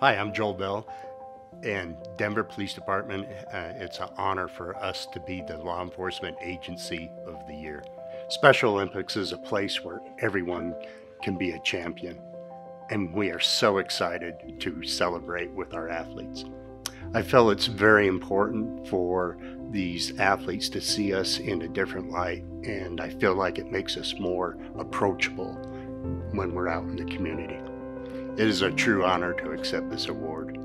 Hi, I'm Joel Bell, and Denver Police Department. Uh, it's an honor for us to be the law enforcement agency of the year. Special Olympics is a place where everyone can be a champion, and we are so excited to celebrate with our athletes. I feel it's very important for these athletes to see us in a different light, and I feel like it makes us more approachable when we're out in the community. It is a true honor to accept this award.